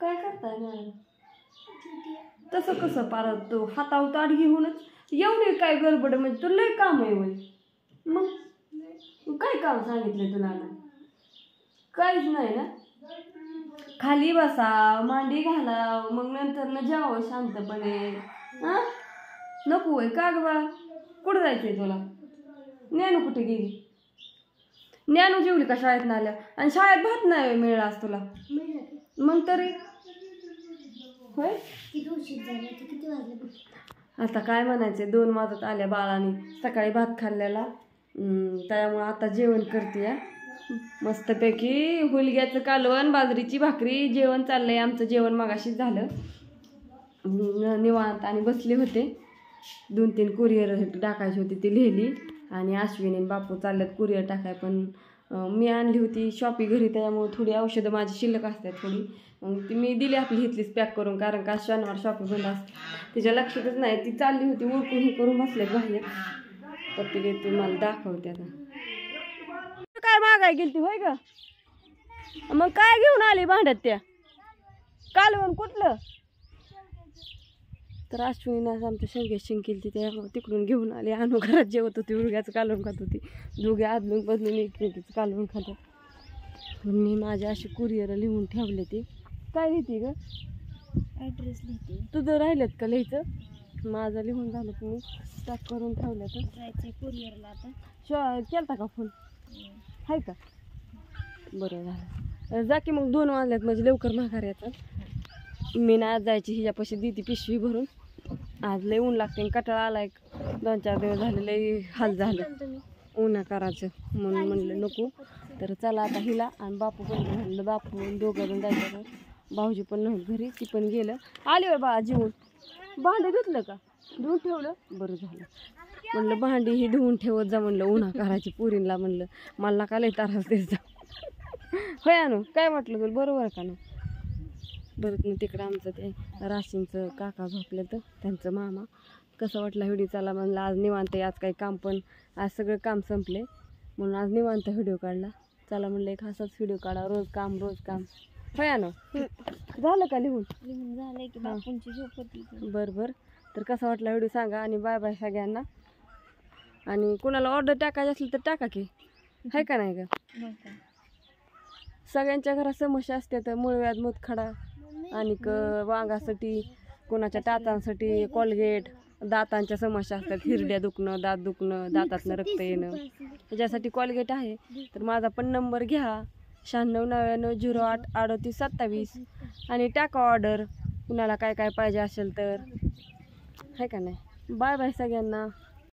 काय करताय मॅम तसं कसं पार तो हातावर ताट घेऊनच? एवढी काय गडबड म्हणजे तुला लय काम आहे वय मग? काय काम सांगितलंय तुला ना काहीच नाही ना? खाली बसा मांडी घाला मग नंतर न जावं शांतपणे. हा नको आहे का ग बाळा? कुठं जायचंय तुला? ज्ञानू कुठे गेली? ज्ञानू जेवली का शाळेत आल्या? आणि शाळेत भात नाही मिळाला आज तुला. मग तरी? होय? आता काय म्हणायचे दोन वाजत आल्या बाळाने सकाळी भात खाल्लेला त्यामुळं आता जेवण करते मस्तपैकी हुलग्याचं कालवण बाजरीची भाकरी जेवण चाललंय. आमचं जेवण मगाशीच झालं. निवांत. आणि बसले होते. दोन तीन कुरिअर टाकायची होती ती लिहिली. आणि अश्विनी आणि बापू चालल्यात कुरिअर टाकाय पण मी आणली होती शॉपी घरी त्याच्यामुळे थोडी औषधं माझी शिल्लक असतात थोडी. मग ती मी दिली आपली घेतलीच पॅक करून कारण का शनिवार शॉपी बंद असते. तिच्या लक्षातच नाही ती चालली होती ओळखून हे करून बसले बाहेर. तर ते तुम्हाला मला दाखवते आता. काय मागाय गेलती होय ग? मग काय घेऊन आली भांड्यात त्या? कालवण कुठलं? तर अश्विनीनं आमच्या शेंगे शिंग केली त्या तिकडून घेऊन आली. आणू घरात जेवत होती उरग्याचं कालवण खात होती. दोघे आदलून बदलून एकमेकीचं कालवण खात मी माझ्या अशी कुरिअर लिहून ठेवले ते. काय लिहिते ग? ॲड्रेस लिहिते. तुझं राहिलेत का लिहायचं? माझं लिहून झालं तुम्ही स्टॉक करून ठेवलं तर. कुरिअरला आता. शो केलता का फोन आहे का? बरं झालं. जा की मग दोन वाजल्यात म्हणजे लवकर माघार यायचं मी ना आज जायची हिच्यापाशी दिती पिशवी भरून. आज लय ऊन लागते आणि कटाळा आलाय. दोन चार दिवस झाले लय हाल झालं. उन्हा करायचं म्हणून म्हणलं नको. तर चला आता हिला आणि बापू पण म्हणलं बापू दोघं जण जायचं भाऊजी पण नव्हतं घरी ती पण गेलं. आली वर बाळा जेवून भांडं धुतलं का? धुवून ठेवलं? बरं झालं. म्हणलं भांडी ही धुवून ठेवत जा म्हणलं उन्हा करायची पुरीला म्हणलं. मला का लय तारास द्यायचा होय आणू काय वाटलं तुला? बरोबर का ना बरं मग तिकडं आमचं ते राशींचं काका झोपले तर त्यांचं मामा. कसं वाटलं व्हिडिओ चला म्हणलं आज निवांत आहे आज काही काम पण आज सगळं काम संपले. म्हणून आज निवांत व्हिडिओ काढला. चला म्हणलं एक असाच व्हिडिओ काढा रोज काम रोज काम. होय ना झालं का लिहून? लिहून झालंय की बापूंची झोप होती बरं बरं. तर कसा वाटला व्हिडिओ सांगा आणि बाय बाय सगळ्यांना. आणि कुणाला ऑर्डर टाकायची असली तर टाका की. आहे का नाही का हो का? सगळ्यांच्या घरात समस्या असते तर मुळव्याध मुतखडा. आणि क- वांगासाठी कोणाच्या टाचांसाठी कोलगेट दातांच्या समस्या असतात. हिरड्या दुखणं दात दुखणं दातातनं रक्त येणं. त्याच्यासाठी कोलगेट आहे. तर माझा पण नंबर घ्या. शहाण्णव नव्याण्णव झिरो आठ अडतीस सत्तावीस. आणि टाका ऑर्डर. कुणाला काय काय पाहिजे असेल तर. आहे का नाही? बाय बाय सगळ्यांना.